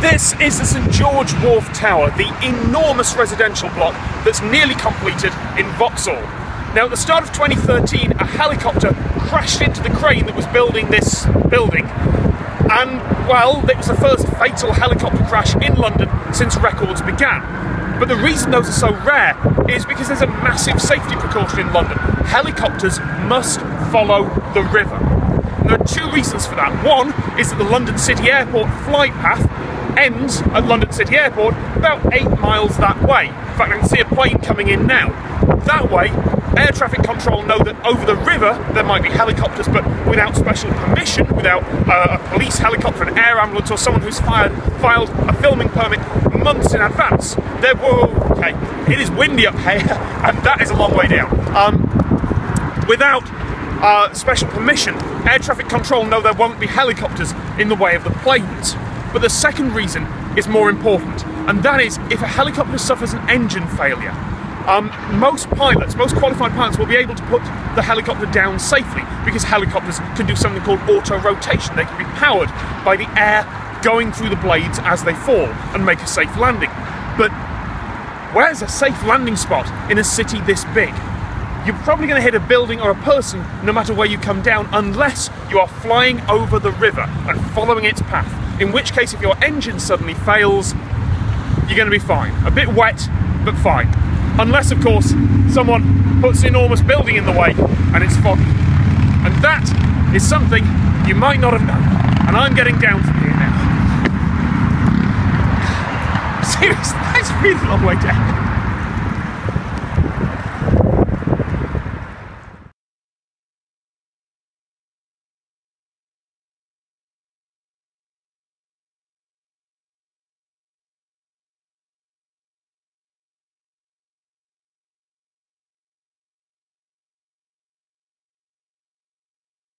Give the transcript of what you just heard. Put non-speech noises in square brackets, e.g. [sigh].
This is the St George Wharf Tower, the enormous residential block that's nearly completed in Vauxhall. Now, at the start of 2013, a helicopter crashed into the crane that was building this building, and well, it was the first fatal helicopter crash in London since records began. But the reason those are so rare is because there's a massive safety precaution in London. Helicopters must follow the river. And there are two reasons for that. One is that the London City Airport flight path ends at London City Airport about eight miles that way. In fact, I can see a plane coming in now. That way, air traffic control know that over the river there might be helicopters, but without special permission, without uh, a police helicopter, an air ambulance, or someone who's fired, filed a filming permit months in advance, will. Okay, it is windy up here, [laughs] and that is a long way down. Um, without uh, special permission, air traffic control know there won't be helicopters in the way of the planes. But the second reason is more important, and that is if a helicopter suffers an engine failure, um, most pilots, most qualified pilots, will be able to put the helicopter down safely because helicopters can do something called auto rotation. They can be powered by the air going through the blades as they fall and make a safe landing. But where's a safe landing spot in a city this big? You're probably going to hit a building or a person no matter where you come down unless you are flying over the river and following its path. In which case, if your engine suddenly fails, you're going to be fine. A bit wet, but fine. Unless, of course, someone puts an enormous building in the way and it's foggy. And that is something you might not have known. And I'm getting down from here now. [laughs] Seriously, that's a really long way down.